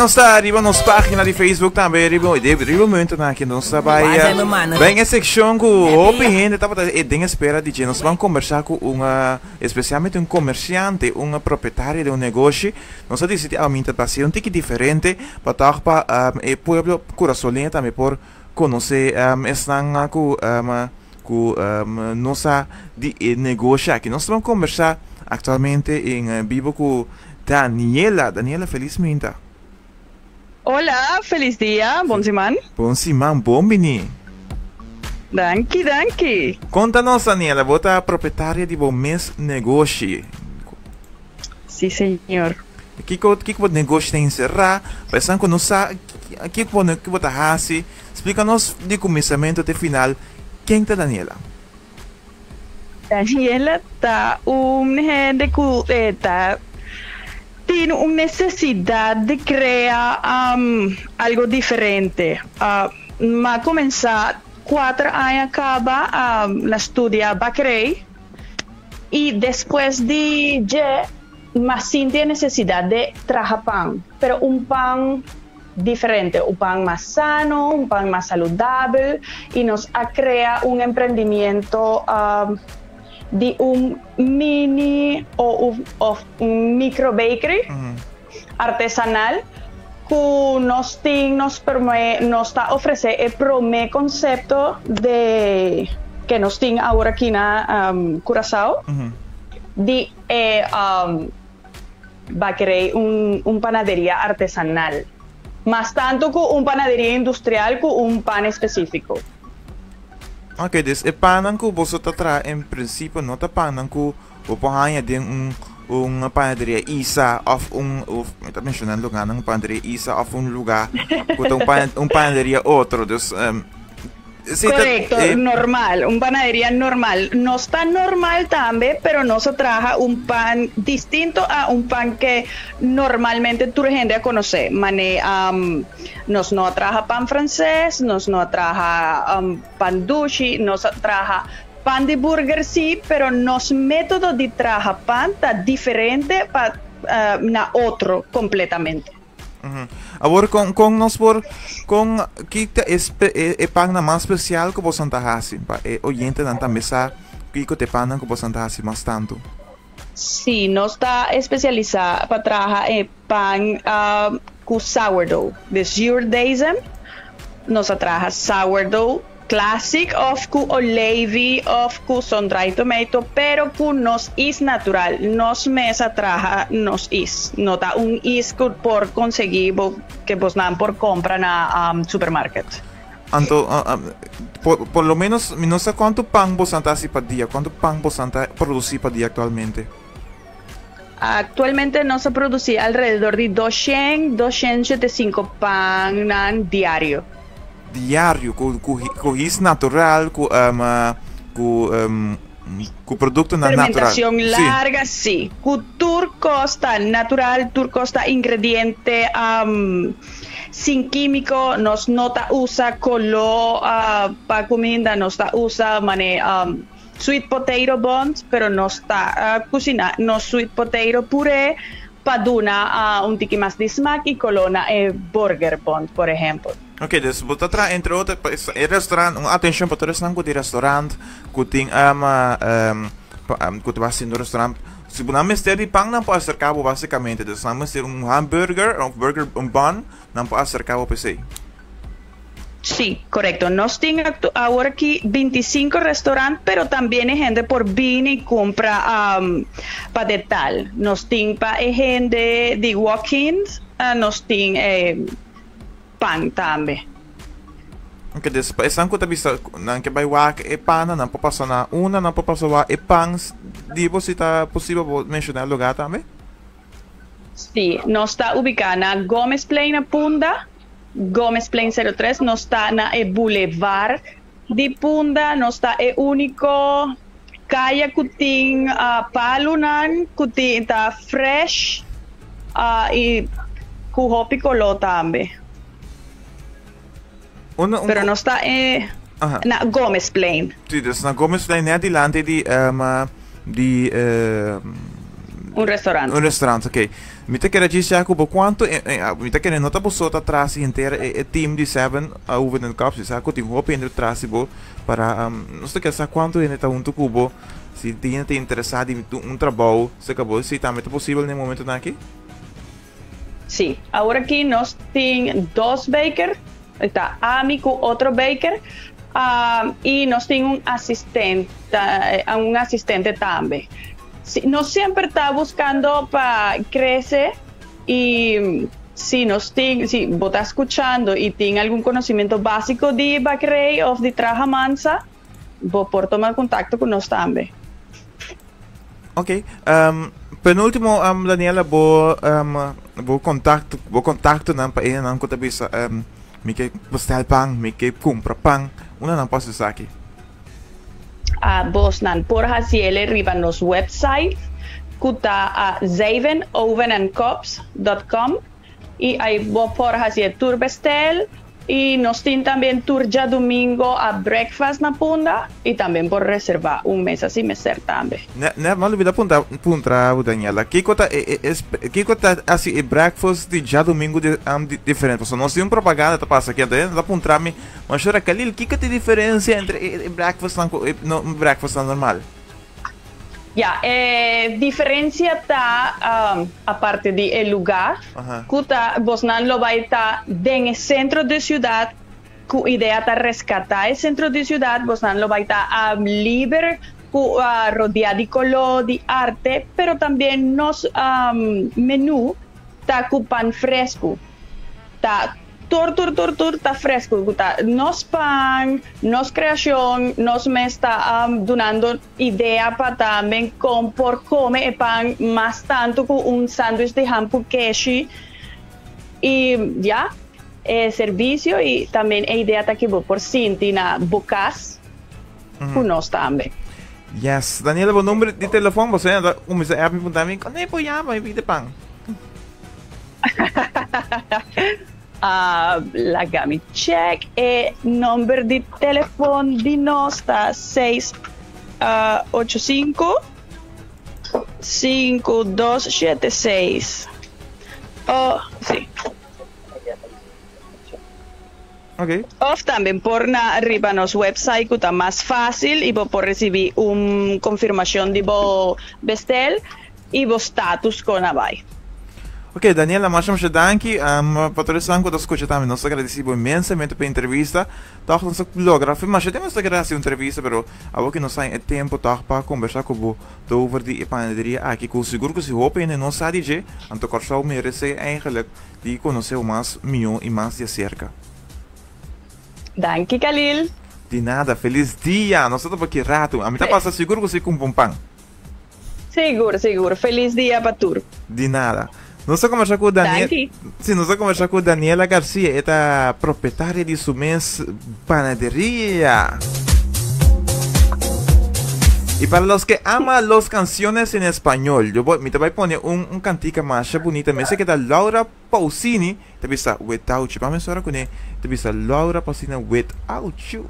nossa arriba nos página de Facebook também, arriba, arriba muito na aqui nossa Bahia. Bem, a secção com o gente estava e tem espera de que nós vamos conversar com uma, especialmente um comerciante, uma proprietária de um negócio. Nós disse que a minha vai ser um tique diferente para estar para o povo coraçolinha também por conhecer um, estão com um, com nossa de negócio aqui. Nós vamos conversar atualmente em vivo com Daniela. Daniela, felizmente. Hola, feliz dia, bom semana. Bom semana, bom menino. Danke, danke. Conta-nos, Daniela, você é proprietária de bom mês negócio. Sim, senhor. O que que que o negócio tem encerrar? Pensando que não sabe, o que que você faz? Explica-nos de começamento até final. Quem é Daniela? Daniela tá um que tá tiene una necesidad de crear um, algo diferente. Uh, comenzar cuatro años acaba um, la estudia Bacrey y después de más tiene necesidad de trabajar pan, pero un pan diferente, un pan más sano, un pan más saludable. Y nos ha creado un emprendimiento um, de un mini o, o un micro bakery artesanal que nos, nos, nos está ofrece el primer concepto de que nos tiene ahora aquí en um, Curazao de eh, um, bakery, un, un panadería artesanal. Más tanto que un panadería industrial que un pan específico. Ok, dus e panan ko você tá tra em princípio não tá panan ko o pahanha de um uma panaderia Isa of um of tá mencionando lugar não panaderia Isa of um lugar com um pan um panaderia outro dus um, sí, Correcto, eh, normal, un panadería normal. No está normal también, pero no se trabaja un pan distinto a un pan que normalmente tu gente conoce. Mane, um, nos no trabaja pan francés, nos no trabaja um, pan dushi, nos trabaja pan de burger sí, pero nos método de trabajar pan está diferente para na otro completamente. Uhum. Agora com com nós por com que tá espe e, e pan na mais especial que você tá assim para e oyente não também sa que te panan que você tá assim mais tanto Sí, no está especializada para trabajar en pan ah, con sourdough. De Zuurdeisem nos trabaja sourdough classic of cu oleivi of cu sun-dried tomato, pero cu nos is natural. Nos mesa trabaja nos is. No da un is por conseguir que vos dan por compra na um, supermarket. Anto, ah, por, por lo menos, quanto pão você está assim para dia, quanto pão você está produzir para dia atualmente. Actualmente no se produce alrededor de 200, 275 pan nan diario. Com, com, com isso natural, com, um, com, um, com produto na natural. Fermentación Sim. larga, sí. Cu Turcosta natural, turcosta ingrediente am, sin químico, nos nota usa color para comida, nos ta usa mane am, sweet potato buns, pero no está a cocinar, no sweet potato puré paduna a un tiki más de smack y colona eh, burger bun, por ejemplo. Ok, dus dat er entre outras, é restaurante, um, atenção para não de restaurante, que tem ama, um, que vai no restaurante. Se você não mistério de pão, não pode acercar basicamente. Dus não mistério um burger, um bun, não pode acercar o PC. Sí, correcto. Nos tienen ahora aquí 25 restaurantes, pero también hay gente por viene y compra um, para de tal. Nos tienen gente de walk-ins, ah, nos tienen eh, pan también. Ok, dus isang ko tabi sa nang kay wak e pana nang papasa na una nang papasa wa e pangs di bo sita posible mencionar lugar también. Sí, no está ubicada en Gómez Plain a Punda, Gómez Plain 03, no está en el Boulevard de Punda, no está el único calle Kuting uh, Palunan, Kuting está fresh ah, y Kuhopi Colo también. Una, un, Pero no está eh, Ajá. en Gómez Plain. Sí, dus na Gomez Plain die land die um, uh, Un restaurante. Un restaurante, ok. Mi te quer dizer já cubo quanto, mi te quer nota pessoa atrás inteira e team de seven a uva no capo, se aku tem roupa indo atrás bo para um, não sei que sabe quanto ainda tá um cubo. Se tinha te interessado em um trabalho, se acabou, se também é possível no momento aqui? Sim, agora aqui nós temos dois bakers, está amigo outro baker, uh, e nós temos um assistente, uh, um assistente também. Sí, no siempre está buscando para crecer y si nos tiene, si vos estás escuchando y tiene algún conocimiento básico de Backrey o de Traja Mansa, vos por tomar contacto con nosotros también. Ok. Um, penúltimo, um, Daniela, vou, um, contacto, vou contacto nan pa ina nan ko tabi sa um, mi kay postal pang, mi kay kumpra pang, una nan paso sa akin. a Bosnan por Hasiele riban los websites kuta a zavenovenandcops.com y ahí vos por Hasiel Turbestel y nos tienen también tour ya domingo a breakfast na punda y también por reservar un mes así me ser también. Ne, ne malu vida punta punta Daniela. Kiko e, e, es Kiko ta assim e breakfast de já domingo de um, di, diferente. Você não tem uma propaganda tá passa aqui dentro da punta me. Mas chora Khalil, Kiko tem diferença entre e, e breakfast e no breakfast normal. Ya, eh, diferencia está, um, aparte del de lugar, Kuta, Bosnan lo va a estar en el centro de ciudad, cu idea está rescatar el centro de ciudad, Bosnan lo va a estar um, libre, uh, rodeado de color, de arte, pero también nos um, menú está pan fresco, está tur, tur, tur, tur, está fresco. Está, nos pan, nos creación, nos me está um, donando idea para también con por comer el pan más tanto con un sándwich de hamburguesa y ya, el servicio y también la idea está que por Cintina Bocas, mm nos también. Yes, Daniela, o número de telefone você anda, você é perguntar mim, quando é que eu ia de pão? Uh, la Gami Check e number di telefono di nostra 685 5276 oh sì Okay. Of también por na arriba nos website que está más fácil y por recibir un confirmación de vos bestel y vos status con abai. Ok, Daniela, mais um danki. Um, patrocinando da escuta também. Nós agradecemos imensamente pela entrevista. Tá, nós logra, mas já temos agradecer a entrevista, pero algo que não sai é tempo tá para conversar com o over die panaderia aqui com seguro que se roupa ainda não sabe de, então corção merece eigenlijk de conhecer mais milhão e mais de cerca. Danke, Khalil. De nada, feliz dia. Nós estamos aqui rato. A mim tá passa seguro que você com um pão. Seguro, seguro. Feliz dia para tu. De nada. Nós vamos conversar com o Daniel. Sim, nós vamos conversar com Daniela Garcia, esta proprietária de Sumens Panadería. Y para los que aman las canciones en español, yo voy, me te voy a poner un, un cantica más bonita. Me dice que está Laura Pausini. Te bisa Without You. Vamos a con él. Te bisa Laura Pausini Without You.